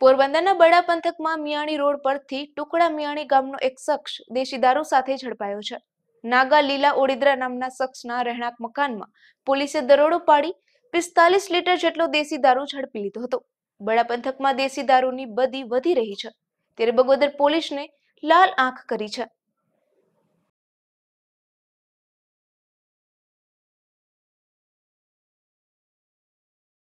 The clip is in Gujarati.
પોરબંદરના બડા પંથકમાં મિયાણી રોડ પરથી ટુકડા મિયાણી ગામનો એક શખ્સ દેશી દારૂ સાથે ઝડપાયો છે. નાગા લીલા ઓડિદ્રા નામના શખ્સના રહેણાંક મકાનમાં પોલીસે દરોડો પાડી પિસ્તાલીસ લીટર જેટલો દેશી દારૂ ઝડપી લીધો હતો. બડા પંથકમાં દેશી દારૂની બદી વધી રહી છે. ત્યારે બગોદર પોલીસને લાલ આંખ કરી છે.